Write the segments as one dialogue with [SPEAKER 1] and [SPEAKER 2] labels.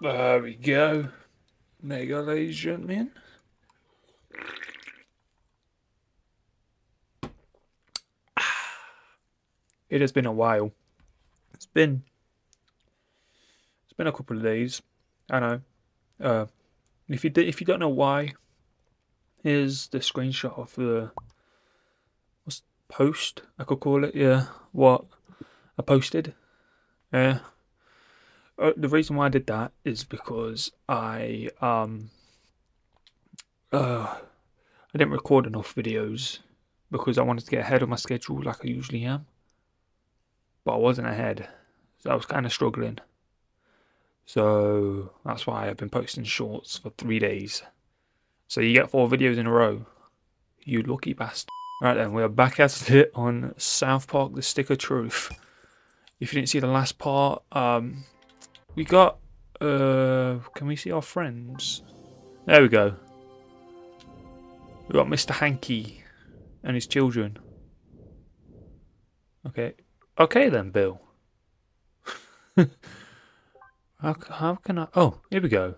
[SPEAKER 1] There we go. There you ladies and gentlemen. It has been a while. It's been it's been a couple of days. I know. Uh, if you if you don't know why, here's the screenshot of the post I could call it. Yeah, what I posted. Yeah. Uh, the reason why I did that is because I um uh I didn't record enough videos because I wanted to get ahead of my schedule like I usually am. But I wasn't ahead. So I was kind of struggling. So that's why I've been posting shorts for three days. So you get four videos in a row. You lucky bastard. Right then, we are back at it on South Park The Stick of Truth. If you didn't see the last part, um, we got, uh, can we see our friends? There we go. We got Mr. Hankey and his children. Okay. Okay then, Bill. how, how can I... Oh, here we go.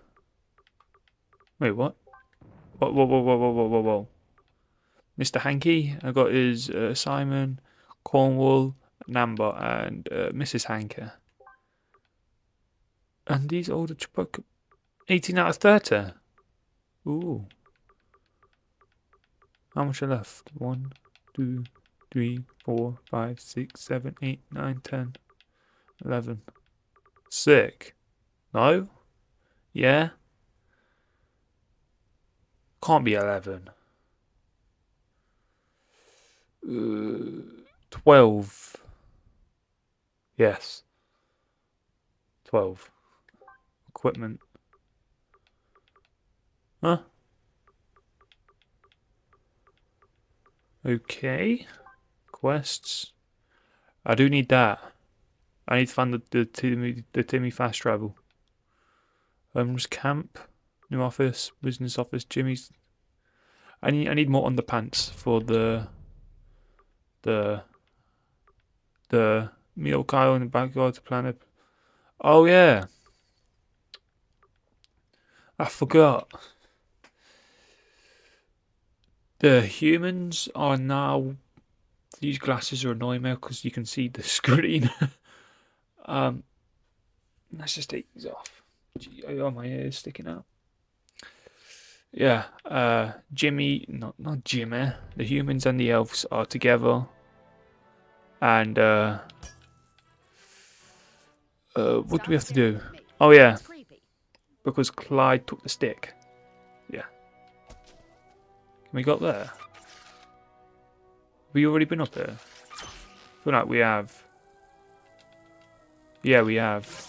[SPEAKER 1] Wait, what? Whoa, whoa, whoa, whoa, whoa, whoa, whoa. Mr. Hankey, I got his uh, Simon, Cornwall, Namba, and uh, Mrs. Hankey. And these older Chewbacca... 18 out of 30. Ooh. How much are left? One, two, three, four, five, six, seven, eight, nine, ten, eleven. Sick. No? Yeah? Can't be eleven. Uh, Twelve. Yes. Twelve. Equipment. Huh? Okay. Quests. I do need that. I need to find the, the Timmy the Timmy fast travel. Homeless camp, new office, business office, Jimmy's. I need I need more underpants for the the the meal Kyle in the backyard to planet. Oh yeah. I forgot. The humans are now. These glasses are annoying me because you can see the screen. um, let's just take these off. Gee, oh, my ear is sticking out. Yeah, uh, Jimmy, not not Jimmy. The humans and the elves are together, and uh, uh, what do we have to do? Oh yeah, because Clyde took the stick. Yeah. Can we go up there? Have we already been up there? I feel like we have. Yeah, we have.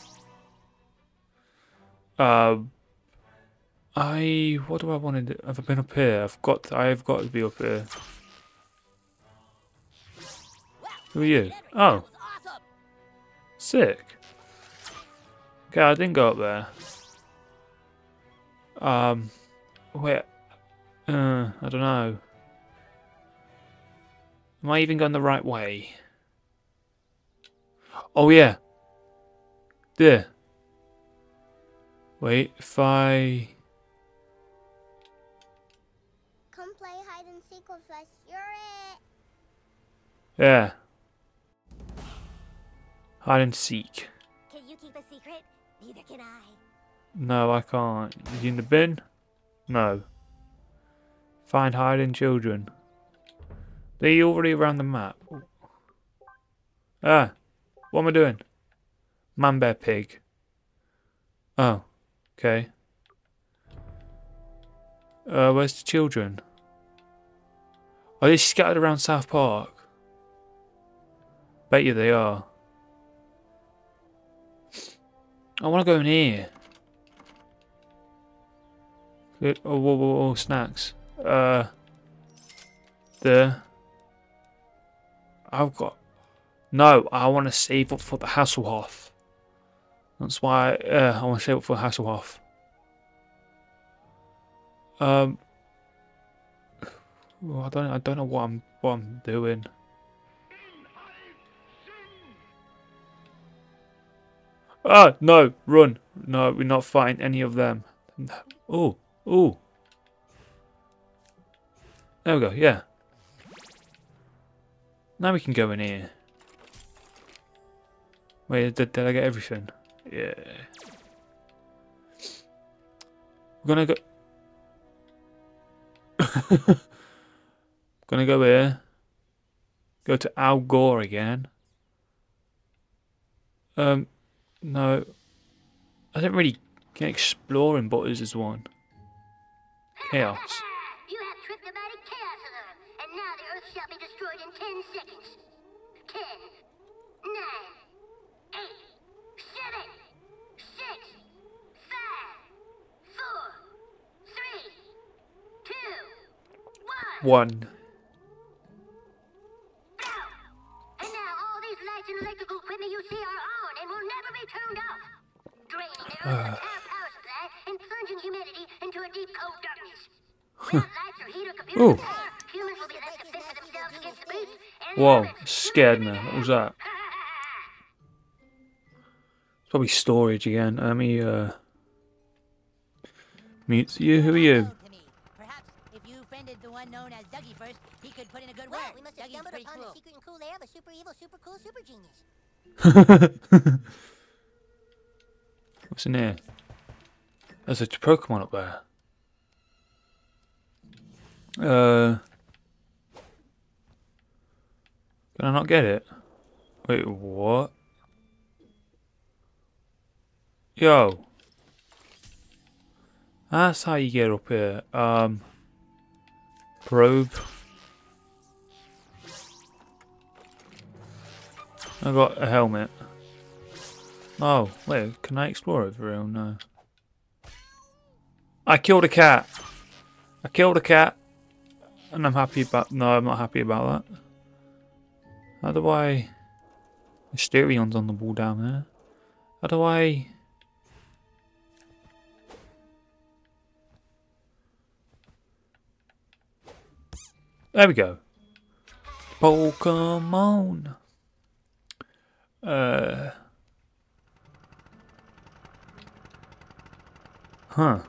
[SPEAKER 1] Uh, I what do I want to do? Have I been up here? I've got. I've got to be up here. Who are you? Oh, sick. Okay, I didn't go up there. Um, where? Uh, I don't know. Am I even going the right way? Oh yeah. There. Wait, if I...
[SPEAKER 2] Come play hide and seek with us. You're it.
[SPEAKER 1] Yeah. Hide and seek.
[SPEAKER 2] Can you keep a secret? Neither can I.
[SPEAKER 1] No, I can't. Is he in the bin? No. Find hiding children. They're already around the map. Ah, what am I doing? Man, bear, pig. Oh, okay. Uh, where's the children? Are they scattered around South Park? Bet you they are. I want to go in here. Good. Oh, whoa, whoa, whoa, snacks. Uh, there. I've got. No, I want to save up for the Hasselhoff. That's why uh, I want to save up for Hasselhoff. Um, well, I don't. I don't know what I'm. What I'm doing. Ah, no! Run! No, we're not fighting any of them. Oh, oh. There we go, yeah. Now we can go in here. Wait, did, did I get everything? Yeah. We're gonna go... gonna go here. Go to Al Gore again. Um, no. I didn't really get exploring butters as one. Chaos.
[SPEAKER 3] You have tricked the mighty chaos alarm, and now the Earth shall be destroyed in ten seconds. Ten, nine, eight, seven, six, five, four, three, two, one.
[SPEAKER 1] One.
[SPEAKER 3] Blow! And now all these and electrical equipment you see are on and will never be turned off. Draining the Earth's entire power supply and plunging humanity into a deep cold darkness. Computer
[SPEAKER 1] Ooh. Whoa, scared me. What was that? It's probably storage again. Let me uh mute you. Who are you? What's in here? There's a Pokemon up there. Uh, can I not get it? Wait, what? Yo, that's how you get up here. Um, probe. I got a helmet. Oh, wait, can I explore over here? No. I killed a cat. I killed a cat. And I'm happy about... No, I'm not happy about that. How do I... Mysterion's on the wall down there. How do I... There we go. Pokemon. Uh... Huh.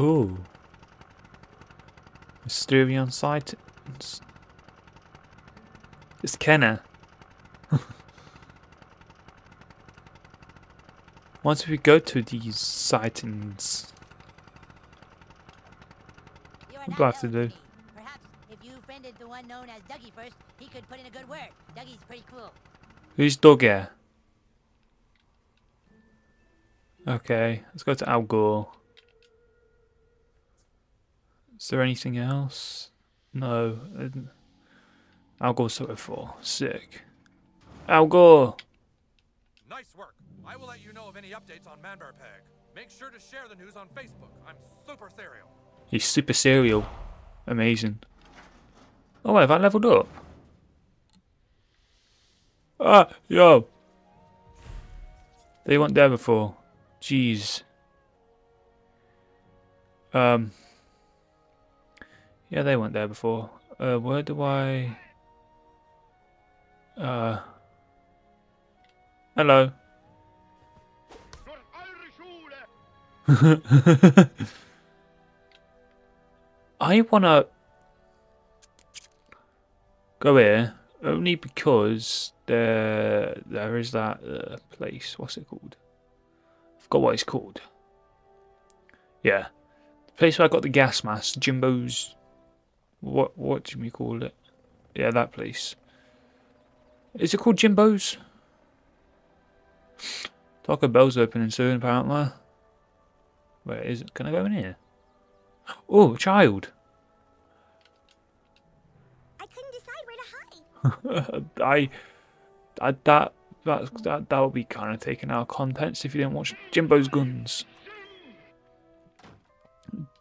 [SPEAKER 1] Ooh. Mysterion site. It's, it's Kenna. Once we go to these sightings, What do I have to do?
[SPEAKER 4] Perhaps if you friended the one known as Dougie first, he could put in a good word. Dougie's pretty cool.
[SPEAKER 1] who's Doug here? Okay, let's go to Al Gore. Is there anything else? No. Al Gore's sort of four. Sick. Al Gore!
[SPEAKER 5] Nice work. I will let you know of any updates on Manbear Pig. Make sure to share the news on Facebook. I'm super serial.
[SPEAKER 1] He's super serial. Amazing. Oh, wait, have I leveled up? Ah, yo! They weren't there before. Jeez. Um. Yeah, they weren't there before. Uh, where do I... Uh... Hello. I wanna go here only because there there is that uh, place. What's it called? I forgot what it's called. Yeah, the place where I got the gas mask, Jimbo's. What what do we call it? Yeah, that place. Is it called Jimbo's? Taco Bell's opening soon, apparently. Where is it? Can I go in here? Oh, a child.
[SPEAKER 2] I couldn't decide where to hide.
[SPEAKER 1] I, I that that that that would be kind of taken out of context if you didn't watch Jimbo's Guns.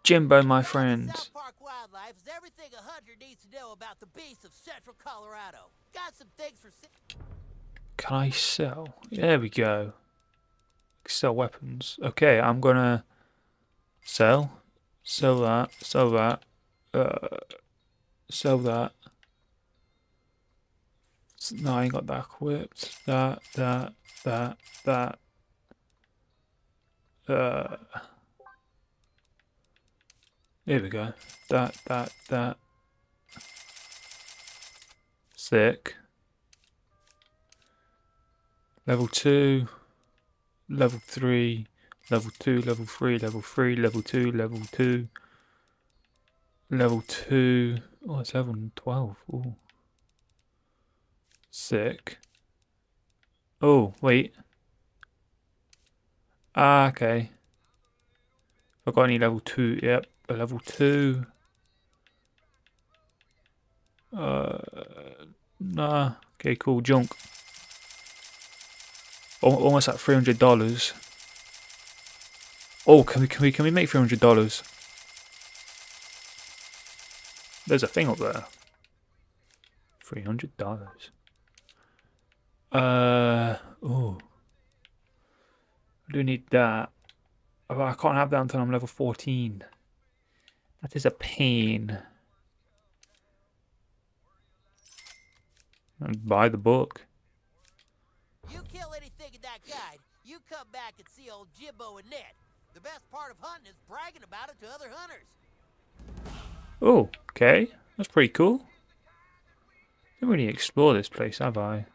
[SPEAKER 1] Jimbo, my friend.
[SPEAKER 6] Wildlife is everything a hunter needs to know about the beasts of central Colorado. Got some things for.
[SPEAKER 1] Can I sell? There we go. Sell weapons. Okay, I'm gonna sell, sell that, sell that, uh, sell that, No, I ain't got that equipped. That, that, that, that. Uh. Here we go. That, that, that. Sick. Level 2. Level 3. Level 2, level 3, level 3, level 2, level 2. Level 2. Oh, it's level 12. Ooh. Sick. Oh, wait. Ah, okay. I've got any level 2? Yep, a level 2. Uh, nah. Okay, cool. Junk. Almost at three hundred dollars. Oh, can we can we can we make three hundred dollars? There's a thing up there. Three hundred dollars. Uh oh. I do need that. I can't have that until I'm level fourteen. That is a pain. And buy the book.
[SPEAKER 6] You kill anything in that guide, you come back and see old Jimbo and Ned. The best part of hunting is bragging about it to other hunters.
[SPEAKER 1] Oh, okay. That's pretty cool. Didn't really explore this place, have I?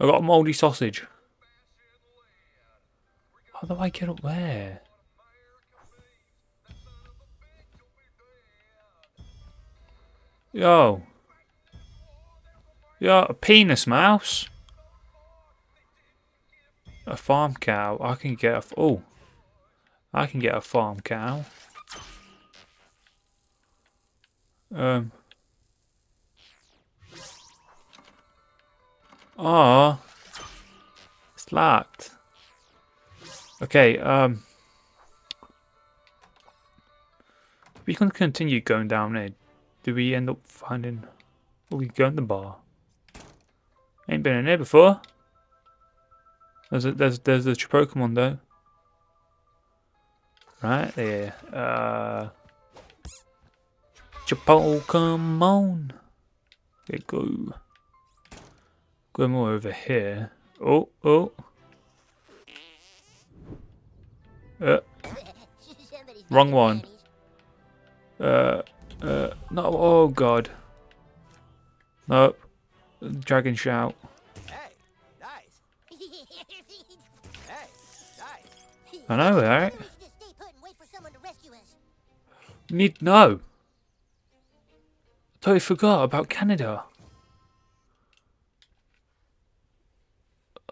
[SPEAKER 1] I got a mouldy sausage. How do I get up there? Yo. Yo, a penis mouse. A farm cow. I can get a. Oh. I can get a farm cow. Um. Ah. It's locked. Okay, um. We can continue going down there. Do we end up finding. Oh, we go in the bar. Ain't been in there before. There's a, there's there's the Pokemon though. Right there. Uh. Pokemon. There go. Go more over here. Oh, oh. Uh, Wrong one. uh, uh, no, oh god. Nope. Dragon shout.
[SPEAKER 6] Hey, nice. Hey, nice.
[SPEAKER 1] I know, right?
[SPEAKER 4] We should just stay put and wait for someone to rescue us.
[SPEAKER 1] Need no. Totally forgot about Canada.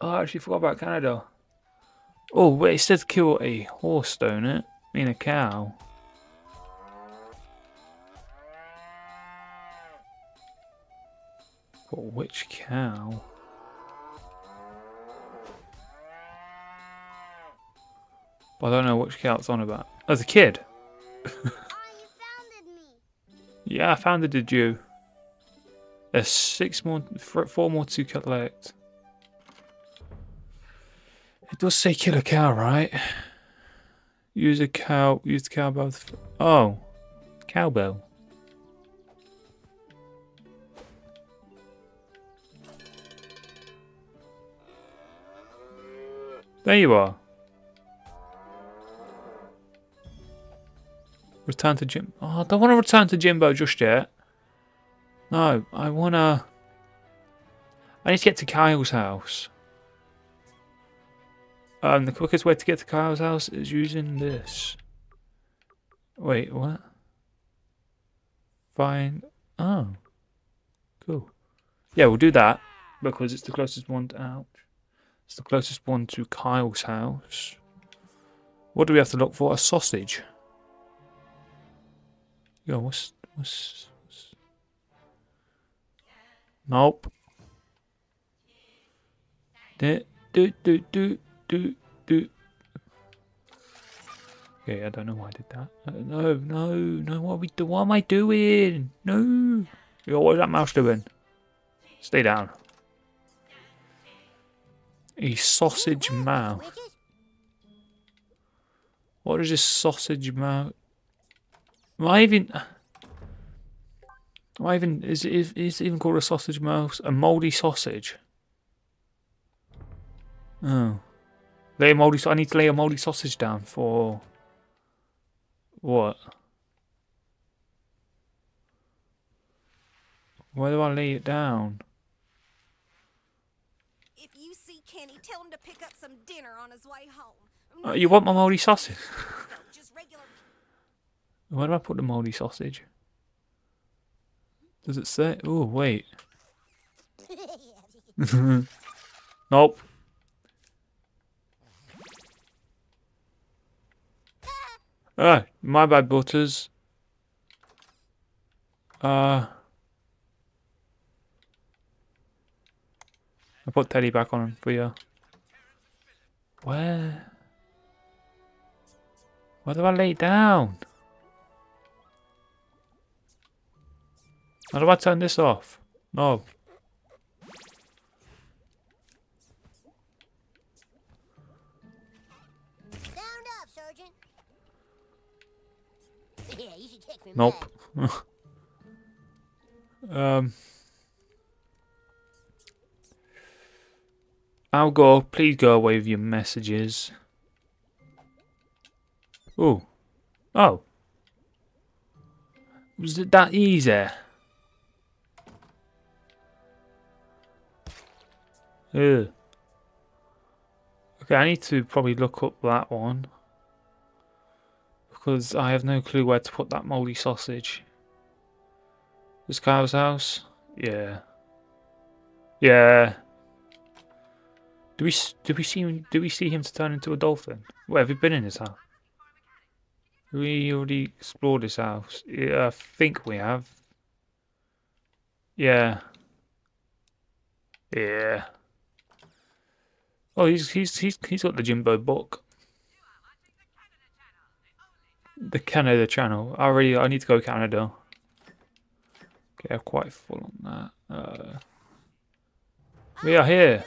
[SPEAKER 1] Oh, I actually forgot about Canada. Oh, wait, it says kill a horse, don't it? I mean a cow. But which cow? I don't know which cow it's on about. As a kid.
[SPEAKER 2] Ah, founded.
[SPEAKER 1] Yeah, I found it, did you? There's six more, four more to collect. It does say kill a cow, right? Use a cow, use the cowbell. Oh, cowbell. There you are. Return to Jim. Oh, I don't want to return to Jimbo just yet. No, I wanna. I need to get to Kyle's house. Um, the quickest way to get to Kyle's house is using this. Wait, what? Find. Oh. Cool. Yeah, we'll do that because it's the closest one to. Ouch. It's the closest one to Kyle's house. What do we have to look for? A sausage. Yo, what's what's, what's... Nope. Do do do do do do. Okay, I don't know why I did that. Uh, no, no, no. What we do? What am I doing? No. Yo, what is that mouse doing? Stay down. A sausage mouse. What is this sausage mouse? Am I even? Why even is it is, is it even called a sausage mouse? A mouldy sausage. Oh, lay a mouldy. I need to lay a mouldy sausage down for what? Where do I lay it down?
[SPEAKER 7] If tell him to pick up some dinner on his way home.
[SPEAKER 1] Uh, you want my mouldy sausage?
[SPEAKER 7] Just regular.
[SPEAKER 1] Where do I put the mouldy sausage? Does it say? Oh wait. nope. Ah, my bad, Butters. Uh, I put Teddy back on for you. Where? Where do I lay down? How do I turn this off? No.
[SPEAKER 3] Up, Sergeant.
[SPEAKER 4] yeah, you should check for
[SPEAKER 1] Nope. um. I'll go. Please go away with your messages. Oh. Oh. Was it that easy? Ugh. Okay, I need to probably look up that one. Because I have no clue where to put that mouldy sausage. This cow's house? Yeah. Yeah. Do we do we see him, do we see him to turn into a dolphin? Where have we been in his house? We already explored his house. Yeah, I think we have. Yeah. Yeah. Oh, he's he's he's he's got the Jimbo book. The Canada channel. I really I need to go Canada. Okay, I'm quite full on that. Uh, we are here.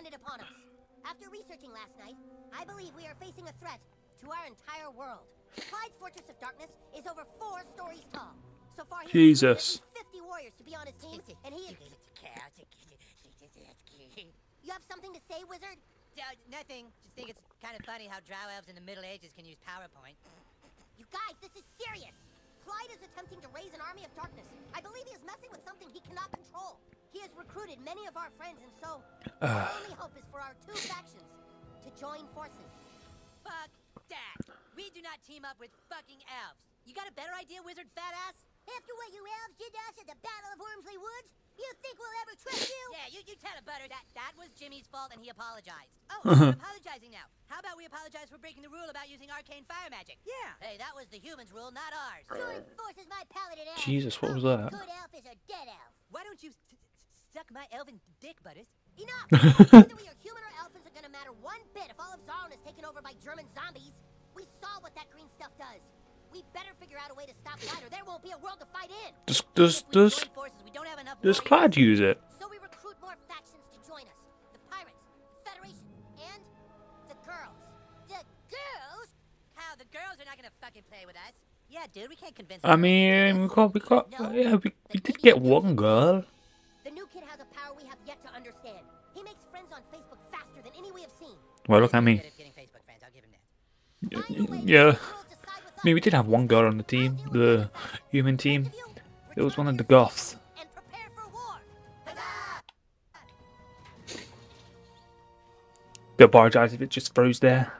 [SPEAKER 3] Descended upon us. After researching last night, I believe we are facing a threat to our entire world. Clyde's Fortress of Darkness is over four stories tall. So far, he
[SPEAKER 1] Jesus.
[SPEAKER 3] at 50 warriors to be on his team, and he is... You have something to say, wizard?
[SPEAKER 4] Uh, nothing. Just think it's kind of funny how drow elves in the Middle Ages can use PowerPoint.
[SPEAKER 3] You guys, this is serious. Clyde is attempting to raise an army of darkness. I believe he is messing with something he cannot control. He has recruited many of our friends, and so our only hope is for our two factions to join forces.
[SPEAKER 4] Fuck that. We do not team up with fucking elves. You got a better idea, wizard fat ass?
[SPEAKER 3] After what you elves did to us at the Battle of Wormsley Woods, you think we'll ever trust you?
[SPEAKER 4] Yeah, you, you tell it, Butter. That that was Jimmy's fault and he apologized. Oh, we're apologizing now. How about we apologize for breaking the rule about using arcane fire magic?
[SPEAKER 6] Yeah.
[SPEAKER 4] Hey, that was the humans' rule, not ours.
[SPEAKER 3] Join forces, my paladin elf.
[SPEAKER 1] Jesus, what was that?
[SPEAKER 3] Good elf is a dead elf.
[SPEAKER 4] Why don't you s- s- suck my elven dick, Butters?
[SPEAKER 3] Enough! Whether we are human or elf isn't gonna matter one bit if all of Zaron is taken over by German zombies. We saw what that green stuff does. We better figure out a way to stop Clyde or there won't be a world to fight in.
[SPEAKER 1] Does does does
[SPEAKER 4] forces, we don't have enough
[SPEAKER 1] does
[SPEAKER 4] warriors.
[SPEAKER 1] Clyde use it?
[SPEAKER 3] So we recruit more factions to join us. The Pirates, the Federation, and the girls. The girls?
[SPEAKER 4] How the girls are not gonna fucking play with us. Yeah, dude, we can't convince.
[SPEAKER 1] I
[SPEAKER 4] the girls to do
[SPEAKER 1] mean, we
[SPEAKER 4] this.
[SPEAKER 1] got we got yeah we, we did get one girl. Well, look at me.
[SPEAKER 4] good at getting Facebook friends, I'll give him that.
[SPEAKER 3] Find a way to
[SPEAKER 1] Yeah.
[SPEAKER 3] make the girls decide with
[SPEAKER 1] I mean, we did have one girl on the team, the human team. It was one of the goths.
[SPEAKER 3] And prepare for war. Huzzah!
[SPEAKER 1] Don't apologize if it just froze there.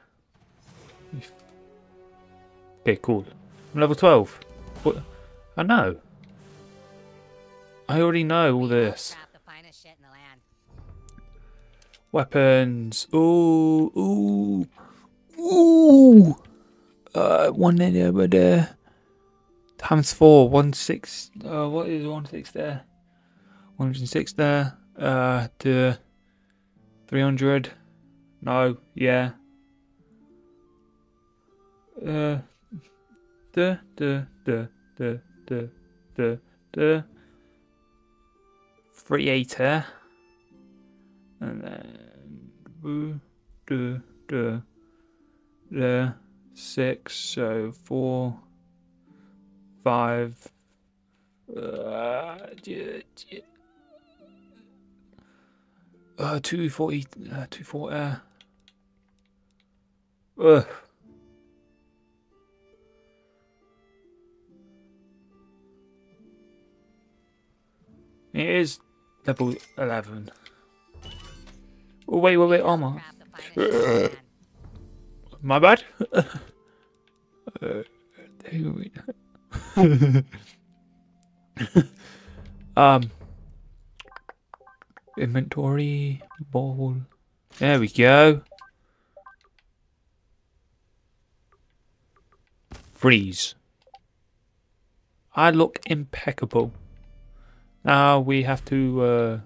[SPEAKER 1] Okay, cool. I'm level 12. What? I know. I already know all this. Weapons. Ooh, ooh, ooh. Uh, one there, over there. Times four. One six. Uh, what is one six there? One hundred six there. Uh, to three hundred. No. Yeah. Uh. Duh, duh, duh, duh, duh, duh, duh. Three eighter. And then. Boo, duh, duh. there. Six, so four, five. Uh, yeah, yeah. uh two forty, uh, two forty. Uh, ugh. It is level eleven. Oh wait, wait, wait, armor.
[SPEAKER 4] Crap, the finest man.
[SPEAKER 1] My bad. Uh, um, inventory ball. There we go. Freeze. I look impeccable. Now we have to uh,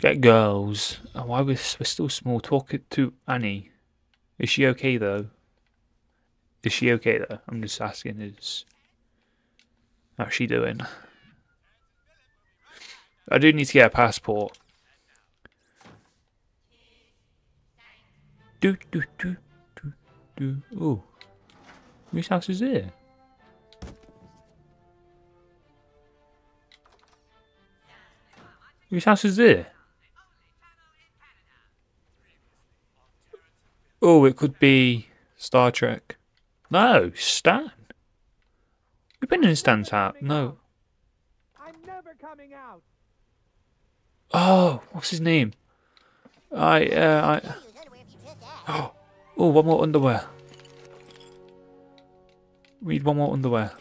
[SPEAKER 1] get girls. Oh, why we're, we're still small. Talk to Annie. Is she okay though? Is she okay though? I'm just asking. Is how's she doing? I do need to get a passport. Do do do do do. Oh, whose house is it? Whose house is it? Oh, it could be Star Trek. No, Stan. You've been in Stan's house. No.
[SPEAKER 8] I'm never coming out.
[SPEAKER 1] Oh, what's his name? I, uh, I.
[SPEAKER 3] Use underwear if you just ask.
[SPEAKER 1] Oh, one more underwear. We need one more underwear.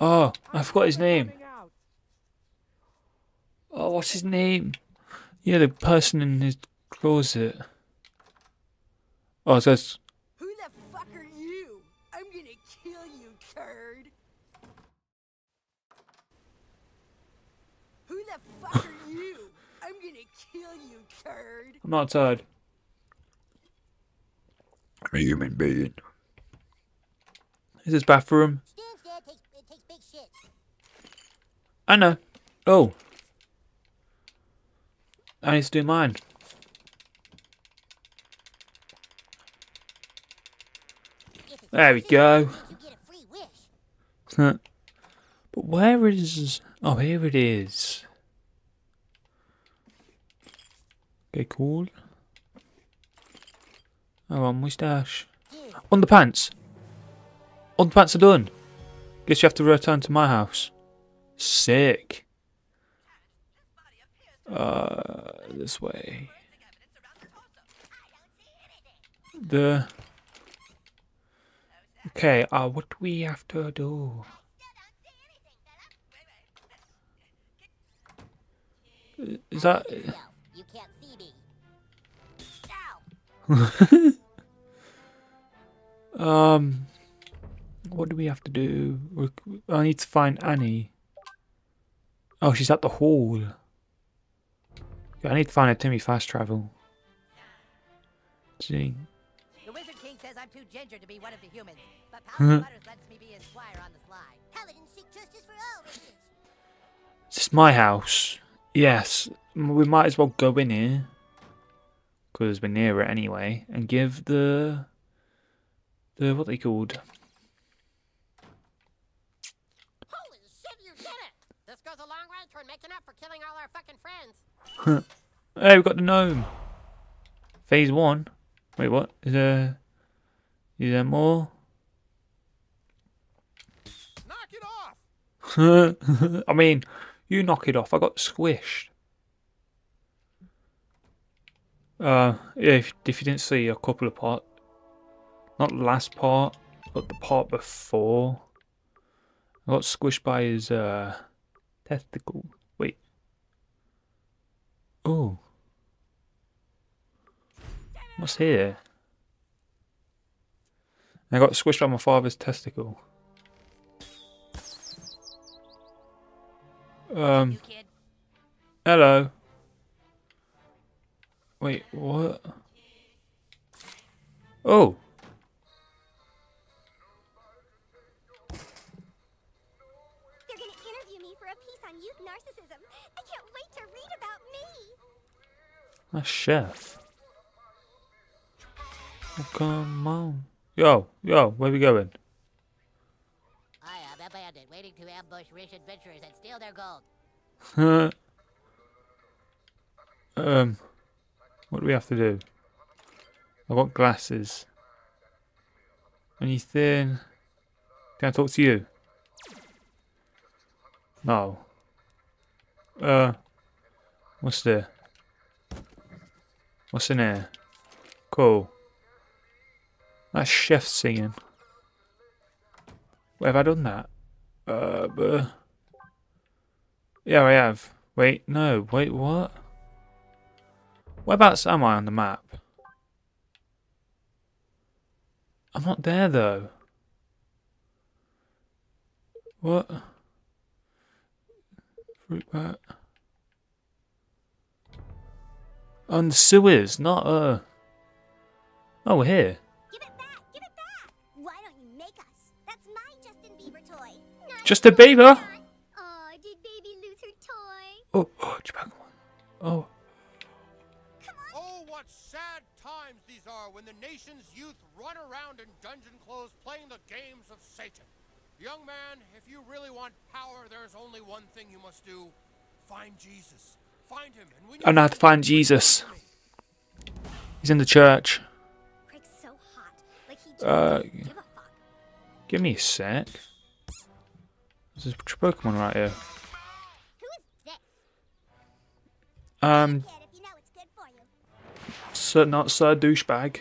[SPEAKER 1] Oh, I forgot his name. Oh, what's his name? Yeah, the person in his closet. Oh, it says.
[SPEAKER 7] Who the fuck are you? I'm gonna kill you, turd. Who the fuck are you? I'm gonna kill you, turd.
[SPEAKER 1] I'm not outside. I'm a human being. Is this bathroom?
[SPEAKER 3] Stan's takes, takes.
[SPEAKER 1] I know. Oh. I need to do mine.
[SPEAKER 3] If it's
[SPEAKER 1] There we go. But where is... Oh, here it is. Okay, cool. Oh, on mustache.
[SPEAKER 3] Dude,
[SPEAKER 1] Underpants. Underpants are done. Guess you have to return to my house. Sick. Uh, this way. The. Okay. Uh, what do we have to do? Is that? Um, what do we have to do? I need to find Annie. Oh, she's at the hall. I need to find a Timmy fast travel. See,
[SPEAKER 4] I'm too ginger to be one of the humans, but. Paladin hmm. Butters lets me be his squire on the sly.
[SPEAKER 3] Paladins seek justice for all races.
[SPEAKER 1] is this my house? Yes, we might as well go in here because we're near it anyway, and give the the what they called.
[SPEAKER 3] Holy shit, you did it! This goes a long way toward making up for killing all our fucking friends.
[SPEAKER 1] Hey, we got the gnome. Phase one. Wait, what? Is there? Is there more?
[SPEAKER 5] Knock it off!
[SPEAKER 1] I mean, you knock it off. I got squished. Uh, yeah. If, if you didn't see a couple of part, not last part, but the part before, I got squished by his uh testicle. Wait. Oh. What's here? I got squished by my father's testicle. Um. Hello. Wait, what? Oh.
[SPEAKER 2] They're gonna interview me for a piece on youth narcissism. I can't wait to read about me.
[SPEAKER 1] A chef. come on. Yo, yo, where we going?
[SPEAKER 4] I am a bandit waiting to ambush rich adventurers and steal their gold.
[SPEAKER 1] um, what do we have to do? I've got glasses. Anything? Can I talk to you? No. Uh, what's there? What's in here? Cool. That's chef singing. Where have I done that? Uh. Yeah, I have. Wait, no, wait, what? Whereabouts am I on the map? I'm not there though. What? Fruit bat. On the sewers, not uh. Oh, we're here.
[SPEAKER 2] Justin Bieber toy. Not
[SPEAKER 1] Just a Bieber?
[SPEAKER 2] Aw, did baby lose her toy?
[SPEAKER 1] Oh, oh, Chewbacca one. Oh,
[SPEAKER 6] Oh, what sad times these are when the nation's youth run around in dungeon clothes playing the games of Satan. Young man, if you really want power, there's only one thing you must do. Find Jesus. Find him, and when you
[SPEAKER 1] I know how to find Jesus. He's in the church.
[SPEAKER 2] Craig's so hot. Like he just
[SPEAKER 1] Uh,
[SPEAKER 2] doesn't give
[SPEAKER 1] me a sec. There's a Pokemon right here. Um, sir, not Sir Douchebag.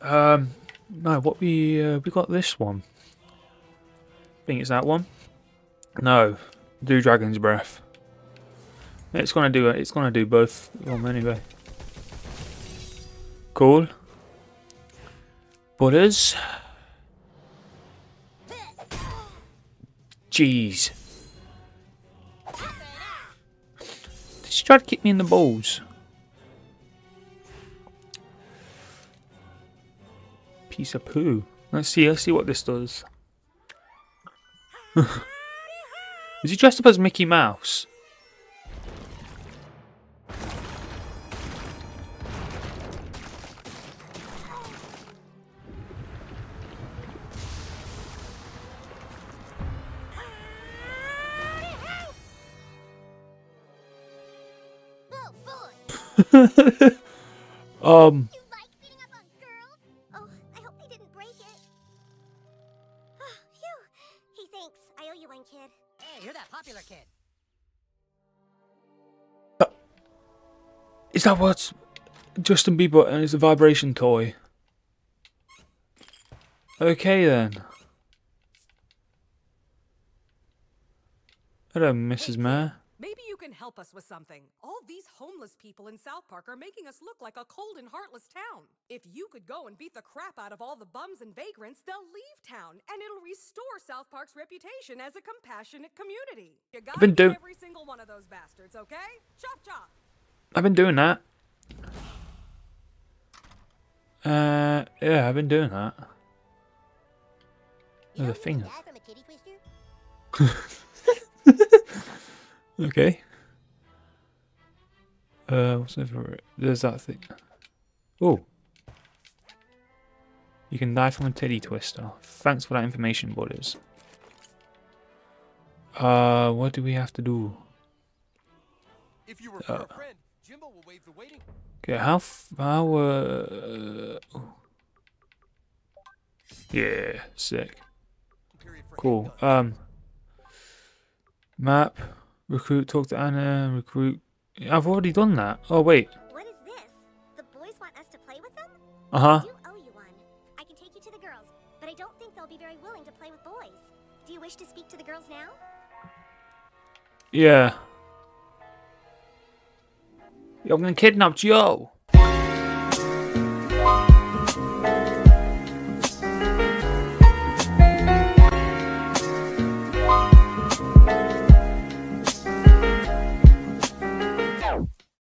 [SPEAKER 1] Um, no, what we uh, we got this one. I think it's that one. No, do Dragon's Breath. It's gonna do it. It's gonna do both of them anyway. Cool. Butters. Jeez. Did she try to kick me in the balls? Piece of poo. Let's see. Let's see what this does. Is he dressed up as Mickey Mouse?
[SPEAKER 2] Kid.
[SPEAKER 1] is that what's Justin Bieber and it's a vibration toy? Okay then. Hello, Mrs. Mayor.
[SPEAKER 9] Maybe you can help us with something. All these homeless people in South Park are making us look like a cold and heartless town. If you could go and beat the crap out of all the bums and vagrants, they'll leave town, and it'll restore South Park's reputation as a compassionate community. You gotta
[SPEAKER 1] been
[SPEAKER 9] get
[SPEAKER 1] do-
[SPEAKER 9] every single one of those bastards, okay? Chop chop.
[SPEAKER 1] I've been doing that. Uh, yeah, I've been doing that. There's a
[SPEAKER 3] know
[SPEAKER 1] thing.
[SPEAKER 3] die from a titty twister?
[SPEAKER 1] Okay. Uh, what's over? There's that thing. Oh. You can die from a teddy twister. Thanks for that information, buddies. Uh, what do we have to do?
[SPEAKER 5] If you refer
[SPEAKER 1] Uh.
[SPEAKER 5] a friend, Jimbo will waive the waiting.
[SPEAKER 1] Okay, how f- how uh, oh. yeah, sick, cool. Um, map, recruit, talk to Anna, recruit. I've already done that. Oh wait,
[SPEAKER 2] What is this? The boys want us to play with them?
[SPEAKER 1] uh huh.
[SPEAKER 2] I owe you one. I can take you to the girls, but I don't think they'll be very willing to play with boys. Do you wish to speak to the girls now?
[SPEAKER 1] Yeah. I'm gonna kidnap Joe.